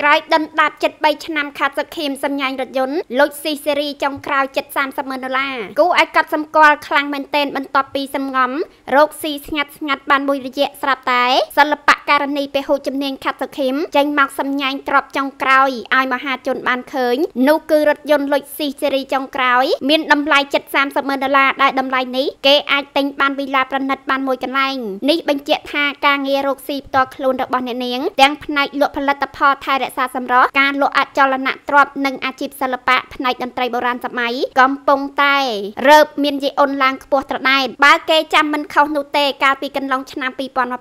ក្រោយដុនដាប73ឆ្នាំខាត់សខេមសម្ញាញរថយន្តលុចស៊ីសេរីចុងក្រោយចិត្ត30ម៉ឺនដុល្លារគូឲ្យកត់សម្គាល់ខ្លាំងមែនទែនបន្ទាប់ពីសំងំរោគស៊ីស្ងាត់ស្ងាត់បានមួយរយៈស្រាប់តែសិល្បៈករណីពហុជំនាញខាត់សខេមចេញមកសម្ញាញទ្របចុងក្រោយឲ្យមហាជនបានឃើញនោះគឺរថយន្តលុចស៊ីសេរីចុងក្រោយមានតម្លៃចិត្ត30ម៉ឺនដុល្លារដែលតម្លៃនេះគេអាចទិញបានវិឡាប្រណិតបានមួយកន្លែងនេះបញ្ជាក់ថាការងាររោគស៊ីផ្ទាល់ខ្លួនរបស់អ្នកនាងទាំងផ្នែកលក់ផលិតផលថែរក្សាសម្រស់ការលក់អចលនទ្រព្យនិងអាជីពសិល្បៈផ្នែកតន្ត្រីបុរាណសម័យកំពុងតែរើបមានយាយអូនឡើងខ្ពស់ត្រដែតបើគេចាំមិនខុសនោះទេកាលពីកន្លងឆ្នាំ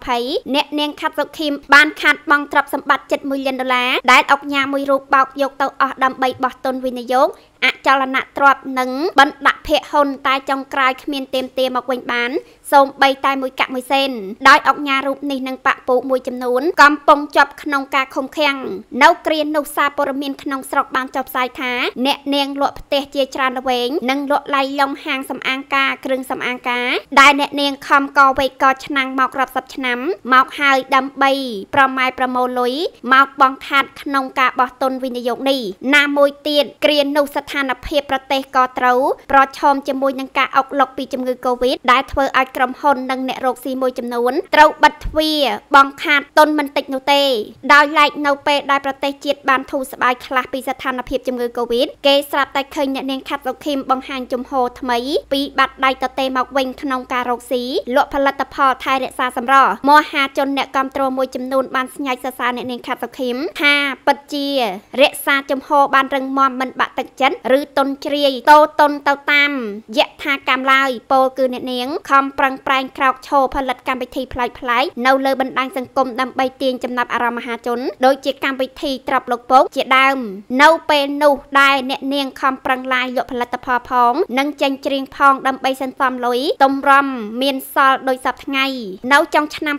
2020អ្នកនាងខាត់សុខីមបានខាត់បង់ទ្រព្យសម្បត្តិជិត1លានដុល្លារដែលអុកញ៉ាមួយរូបបោកយកទៅអស់ដើម្បីបោះទុនវិនិយោគអចលនទ្រព្យនិងបណ្ដាក់ភាគហ៊ុនតែចុងក្រោយគ្មានទៀមទាមកវិញបានសូមបីតែមួយកាក់មួយសេនដោយអុកញ៉ារូបនេះនិងបាក់ពូមួយចំនួនកំពុងជាប់ក្នុងការឃុំឃាំងនៅគ្រានោះសារព័ត៌មានក្នុងស្រុកបានចុះផ្សាយថាអ្នកនាងលក់ផ្ទះជាច្រើនល្វែងនិងលក់ឡៃឡុងហាងសំអាងការគ្រឿងសំអាងការដែលអ្នកនាងខំកវេកកឆ្នាំងមករាប់សិបឆ្នាំមកហើយដើម្បីប្រម៉ែប្រមូលលុយមកបងខាត់ក្នុងការបោះទុនវិនិយោគនេះណាមួយទៀតគ្រានោះស្ថានភាពប្រទេសក៏ត្រូវប្រឈមជាមួយនឹងការអុកឡុកពីជំងឺ Covid ដែលធ្វើឲ្យក្រុមហ៊ុននិងអ្នករកស៊ីមួយចំនួនត្រូវបិទទ្វារបងខាតទុនមិនតិចនោះទេដោយឡែកនៅពេលដែលប្រទេសជាតិបានធូរស្បើយខ្លះពីស្ថានភាពជំងឺ Covid គេស្រាប់តែឃើញអ្នកនាងខាត់សុខីមបង្ហាញជំហរថ្មីពីបាត់ដៃតទេមកវិញក្នុងការរកស៊ីលក់ផលិតផលថែរក្សាសម្រស់មហាជនអ្នកគ្រប់គ្រងមួយចំនួនបានស្ញាច់សរសើរអ្នកនាងខាត់សុខីមថាពិតជា រក្សាជំហរបានរឹងមាំមិនបាក់ទឹកចិត្តឬតុនជ្រាយតូតុនទៅតាមយថាកម្មឡើយពោលគឺអ្នកនាងខំប្រឹងប្រែងក្រោកឈរផលិតកម្មវិធីប្លែកៗនៅលើបណ្ដាញសង្គមដើម្បីទាញចំណាប់អារម្មណ៍មហាជនដូចជាកម្មវិធីត្រាប់លោកពកជាដើម នៅពេលនោះដែលអ្នកនាងខំប្រឹងឡាយលក់ផលិតផលផងនិងចេញច្រៀងផងដើម្បីសន្សំលុយទំរំមានសល់ដោយសពថ្ងៃនៅចុងឆ្នាំ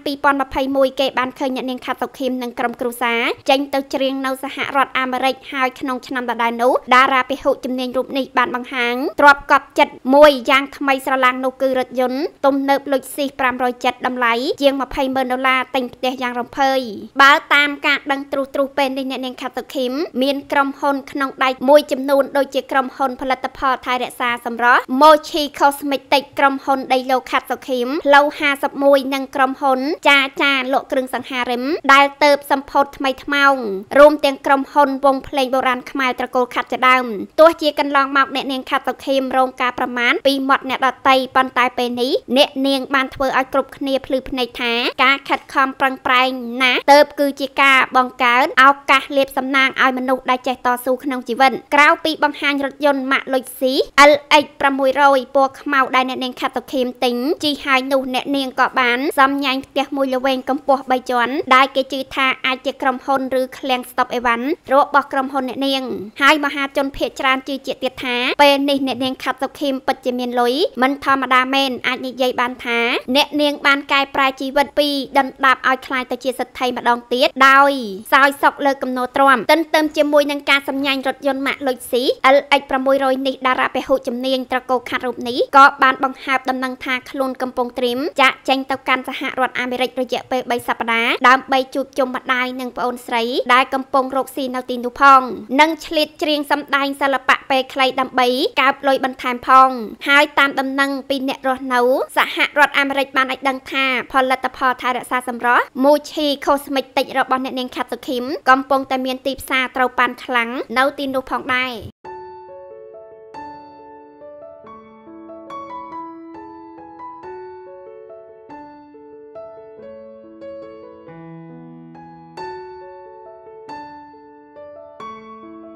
2021គេបានឃើញអ្នកនាងខាត់សុខីមនិងក្រុមគ្រួសារចេញទៅច្រៀងនៅសហរដ្ឋអាមេរិកហើយក្នុងឆ្នាំដដែលនោះតារាពហុជំនាញរូបនេះបានបង្ហាញទ្របកប់ចិត្តមួយយ៉ាងថ្មីស្រឡាំងនោះគឺរថយន្តទំនើបលុចស៊ី507តម្លៃជាង20ម៉ឺនដុល្លារទិញផ្ទះយ៉ាងរំភើយបើតាមការដឹងទ្រុសទ្រុសពេលនេះអ្នកនាងខាត់សុខីមមានក្រុមហ៊ុនក្នុងដៃមួយចំនួនដូចជាក្រុមហ៊ុនផលិតផលថែរក្សាសម្រស់ Mochi Cosmetic ក្រុមហ៊ុនដីឡូខាត់សុខីមផ្លូវ51និងក្រុមហ៊ុន ចាចាលក់គ្រឿងសង្ហារិមដែលទៅបសម្ពោធថ្មីថ្មោងរួមទាំងក្រុមហ៊ុនវងភ្លេងបុរាណខ្មែរត្រកូលខាត់ជាដើមទោះជាកន្លងមកអ្នកនាងខាត់សុខីមរងការប្រមាថពីមាត់អ្នកដតីប៉ុន្តែពេលនេះអ្នកនាងបានធ្វើឲ្យគ្រប់គ្នាភ្លឺភ្នែកថា ការខិតខំប្រឹងប្រែងណាទៅគឺជាការបង្កើតឱកាសលាបសំណាងឲ្យមនុស្សដែលចេះតស៊ូក្នុងជីវិតក្រៅពីបង្ហាញរថយន្តម៉ាកលុចស៊ី LX 600ពណ៌ខ្មៅដែលអ្នកនាងខាត់សុខីមទិញជីហើយនោះអ្នកនាងក៏បានសំញ៉ាញ់ផ្ទះមួយល្វែងកម្ពស់3ជាន់ដែលគេជឿថាអាចជាក្រុមហ៊ុនឬឃ្លាំងស្តុបអីវ៉ាន់របស់ក្រុមហ៊ុនអ្នកនាងហើយមហាជនភ័យច្រើនជឿជាក់ទៀតថាពេលនេះអ្នកនាងខាត់សុខីមពិតជាមានលុយមិនធម្មតាមែនអាចនិយាយបានថាអ្នកនាងបានកែប្រែជីវិតពីដណ្ដាបឲ្យคล้ายទៅជាសិទ្ធិម្ដងទៀតដោយសោយសុកលើកំណោទ្រាំទន្ទឹមជាមួយនឹងការសម្ញែងរថយន្តម៉ាកលុចស៊ី LX 600នេះតារាពហុជំនាញត្រកូលខាត់រូបនេះក៏បានបង្ហើបដំណឹងថាខ្លួនកំពុងត្រៀមចាក់ចេញទៅកាន់សហរដ្ឋអាមេរិករយៈពេល3សប្តាហ៍ដើម្បីជួបជុំម្ដាយនិងប្អូនស្រីដែលកំពុងរកស៊ីនៅទីនោះផងនិងឆ្លៀតច្រៀងសម្ដែងសិល្បៈ ពេលខ្លីដើម្បីកើបលុយបន្ថែមផង ហើយតាមដំណឹងពីអ្នករស់នៅសហរដ្ឋអាមេរិកបានឲ្យដឹងថាផលិតផលថែរក្សាសម្រស់ Mochi Cosmetic របស់អ្នកនាង Katsukim កំពុងតែមានទីផ្សារត្រូវប៉ាន់ខ្លាំងនៅទីនោះផងដែរ